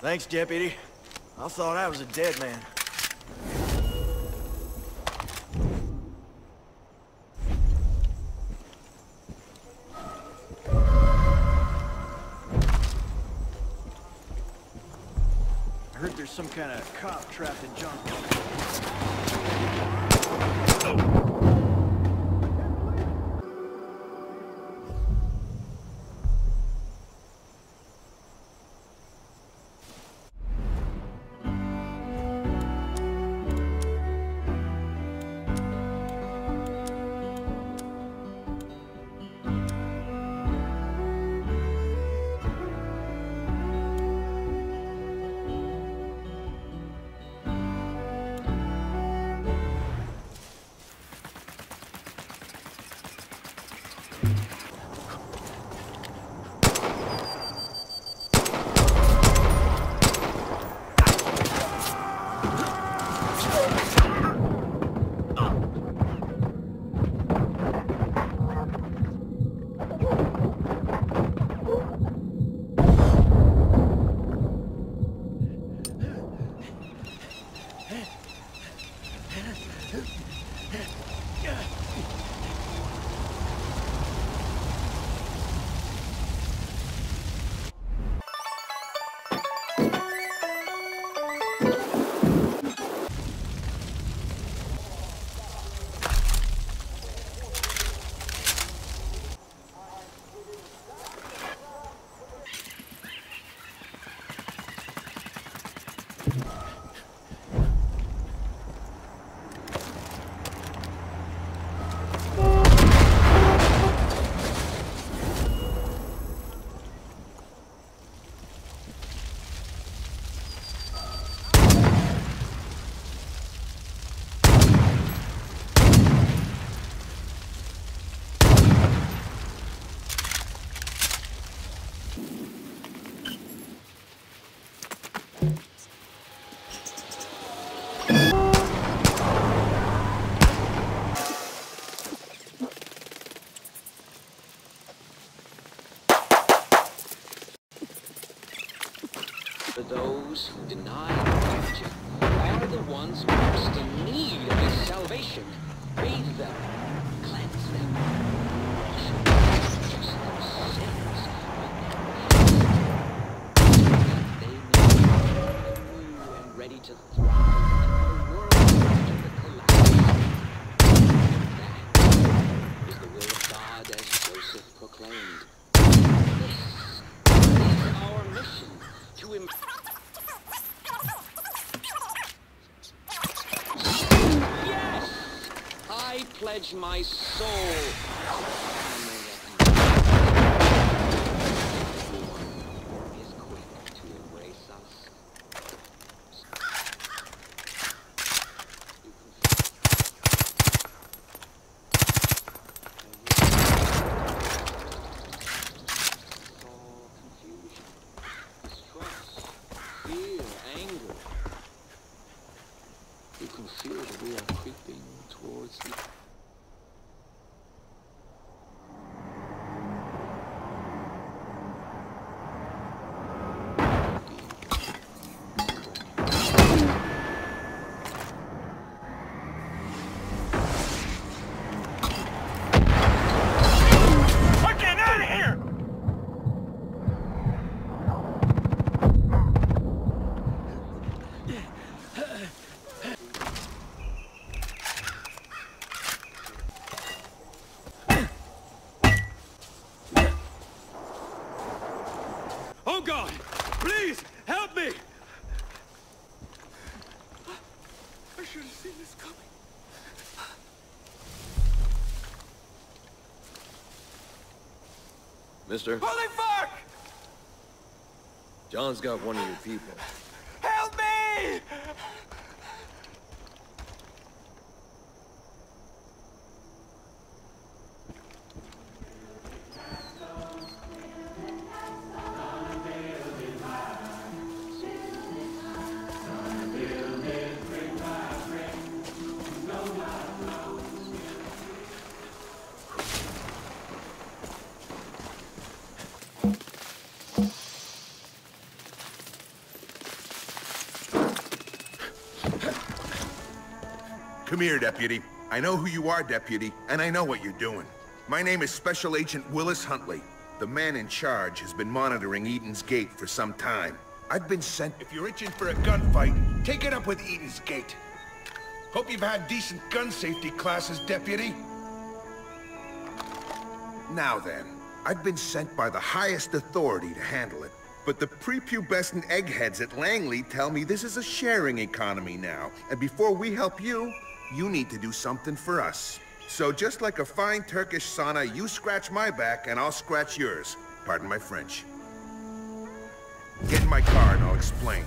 Thanks, deputy. I thought I was a dead man. I heard there's some kind of cop trapped in John. you. For those who deny the religion are the ones most in need of His salvation. Bathe them, cleanse them, wash away just their sins with their hands, they may be new and ready to thrive proclaimed. This is our mission to im- Yes! I pledge my soul. The We're getting out of here! Oh God! Please help me! I should have seen this coming. Mister, Holy fuck! John's got one of your people. Come here, Deputy. I know who you are, Deputy, and I know what you're doing. My name is Special Agent Willis Huntley. The man in charge has been monitoring Eden's Gate for some time. I've been sent... If you're itching for a gunfight, take it up with Eden's Gate. Hope you've had decent gun safety classes, Deputy. Now then, I've been sent by the highest authority to handle it. But the prepubescent eggheads at Langley tell me this is a sharing economy now. And before we help you, you need to do something for us. So just like a fine Turkish sauna, you scratch my back and I'll scratch yours. Pardon my French. Get in my car and I'll explain.